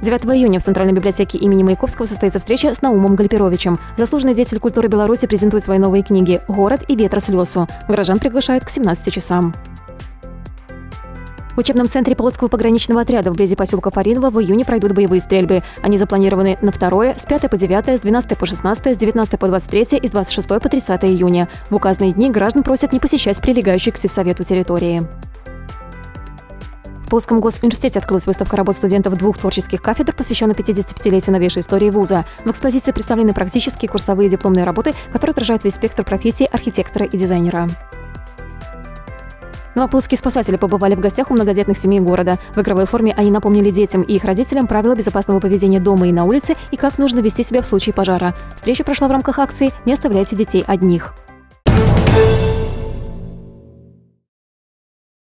9 июня в Центральной библиотеке имени Маяковского состоится встреча с Наумом Гальперовичем. Заслуженный деятель культуры Беларуси презентует свои новые книги «Город» и «Ветра с лесу». Горожан приглашают к 17 часам. В учебном центре Полоцкого пограничного отряда вблизи поселка Фариново в июне пройдут боевые стрельбы. Они запланированы на 2, с 5 по 9, с 12 по 16, с 19 по 23 и с 26 по 30 июня. В указанные дни граждан просят не посещать прилегающие к сельсовету территории. В Полском госуниверситете открылась выставка работ студентов двух творческих кафедр, посвященная 55-летию новейшей истории вуза. В экспозиции представлены практические курсовые дипломные работы, которые отражают весь спектр профессий архитектора и дизайнера. Новополские ну, спасатели побывали в гостях у многодетных семей города. В игровой форме они напомнили детям и их родителям правила безопасного поведения дома и на улице и как нужно вести себя в случае пожара. Встреча прошла в рамках акции «Не оставляйте детей одних».